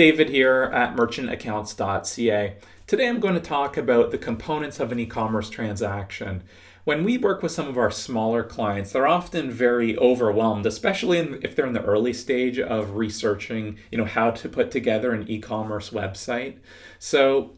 David here at merchantaccounts.ca. Today I'm going to talk about the components of an e-commerce transaction. When we work with some of our smaller clients, they're often very overwhelmed, especially in, if they're in the early stage of researching, you know, how to put together an e-commerce website. So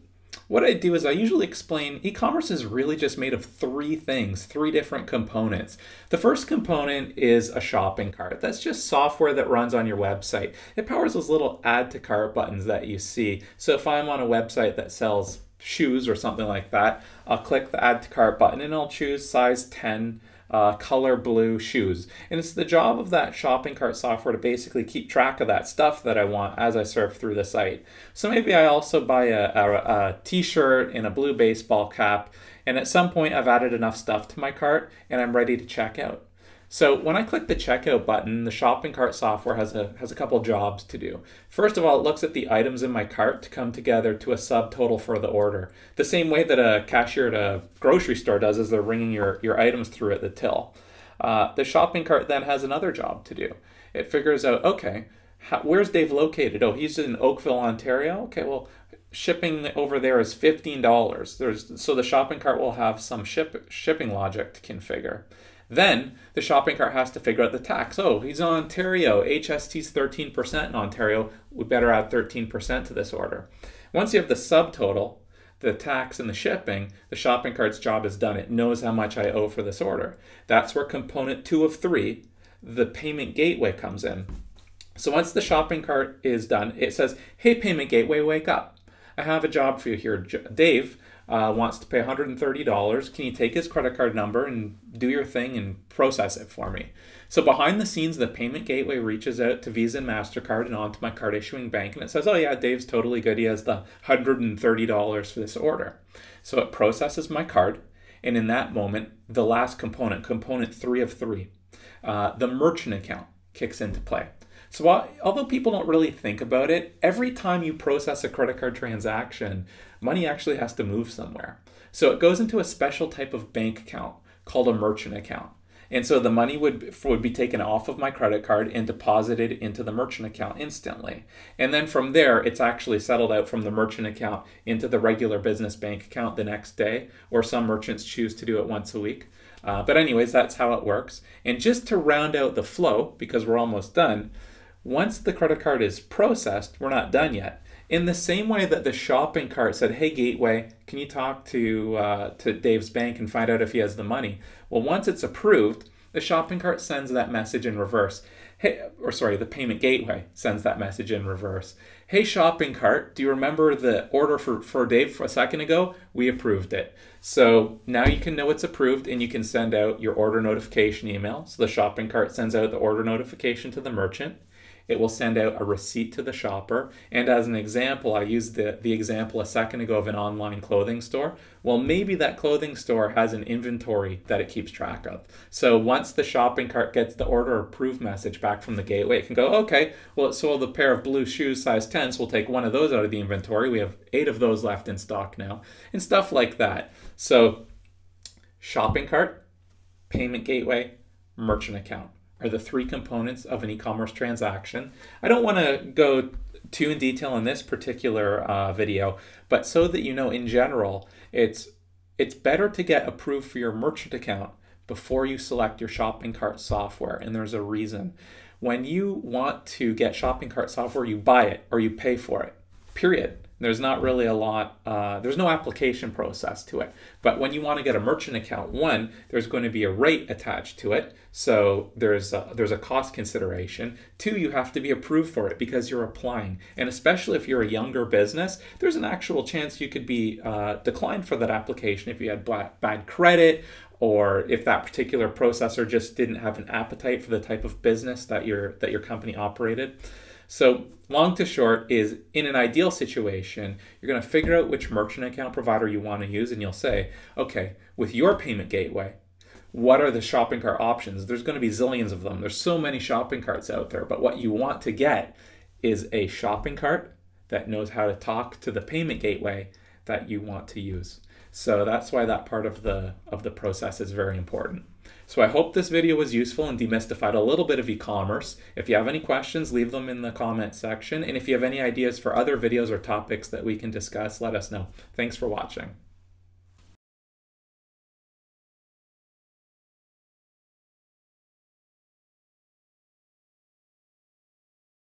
what I do is I usually explain e-commerce is really just made of three things, three different components. The first component is a shopping cart. That's just software that runs on your website. It powers those little add to cart buttons that you see. So if I'm on a website that sells shoes or something like that, I'll click the add to cart button and I'll choose size 10 uh, color blue shoes. And it's the job of that shopping cart software to basically keep track of that stuff that I want as I surf through the site. So maybe I also buy a a, a t-shirt and a blue baseball cap, and at some point I've added enough stuff to my cart and I'm ready to check out. So when I click the checkout button, the shopping cart software has a, has a couple jobs to do. First of all, it looks at the items in my cart to come together to a subtotal for the order. The same way that a cashier at a grocery store does as they're ringing your, your items through at the till. Uh, the shopping cart then has another job to do. It figures out, okay, how, where's Dave located? Oh, he's in Oakville, Ontario. Okay, well, shipping over there is $15. There's, so the shopping cart will have some ship, shipping logic to configure. Then the shopping cart has to figure out the tax. Oh, he's in Ontario. HST's 13% in Ontario. We better add 13% to this order. Once you have the subtotal, the tax and the shipping, the shopping cart's job is done. It knows how much I owe for this order. That's where component two of three, the payment gateway, comes in. So once the shopping cart is done, it says, Hey, payment gateway, wake up. I have a job for you here. Dave, uh, wants to pay $130. Can you take his credit card number and do your thing and process it for me? So behind the scenes, the payment gateway reaches out to Visa and MasterCard and onto my card issuing bank and it says, oh yeah, Dave's totally good. He has the $130 for this order. So it processes my card. And in that moment, the last component, component three of three, uh, the merchant account kicks into play. So although people don't really think about it, every time you process a credit card transaction, money actually has to move somewhere. So it goes into a special type of bank account called a merchant account. And so the money would, would be taken off of my credit card and deposited into the merchant account instantly. And then from there, it's actually settled out from the merchant account into the regular business bank account the next day, or some merchants choose to do it once a week. Uh, but, anyways, that's how it works. And just to round out the flow, because we're almost done, once the credit card is processed, we're not done yet. In the same way that the shopping cart said, "Hey Gateway, can you talk to uh, to Dave's bank and find out if he has the money?" Well, once it's approved, the shopping cart sends that message in reverse. Hey, or sorry, the payment gateway sends that message in reverse. Hey, shopping cart, do you remember the order for, for Dave a second ago? We approved it. So now you can know it's approved and you can send out your order notification email. So the shopping cart sends out the order notification to the merchant it will send out a receipt to the shopper. And as an example, I used the, the example a second ago of an online clothing store. Well, maybe that clothing store has an inventory that it keeps track of. So once the shopping cart gets the order approved message back from the gateway, it can go, okay, well, it sold a pair of blue shoes size 10, so we'll take one of those out of the inventory. We have eight of those left in stock now, and stuff like that. So, shopping cart, payment gateway, merchant account are the three components of an e-commerce transaction. I don't want to go too in detail in this particular uh, video, but so that you know in general, it's it's better to get approved for your merchant account before you select your shopping cart software, and there's a reason. When you want to get shopping cart software, you buy it or you pay for it. Period. There's not really a lot, uh, there's no application process to it. But when you want to get a merchant account, one, there's going to be a rate attached to it. So there's a, there's a cost consideration. Two, you have to be approved for it because you're applying. And especially if you're a younger business, there's an actual chance you could be uh, declined for that application if you had bad credit or if that particular processor just didn't have an appetite for the type of business that your that your company operated. So, long to short is in an ideal situation, you're going to figure out which merchant account provider you want to use, and you'll say, okay, with your payment gateway, what are the shopping cart options? There's going to be zillions of them. There's so many shopping carts out there, but what you want to get is a shopping cart that knows how to talk to the payment gateway that you want to use. So that's why that part of the of the process is very important. So I hope this video was useful and demystified a little bit of e-commerce. If you have any questions, leave them in the comment section. And if you have any ideas for other videos or topics that we can discuss, let us know. Thanks for watching.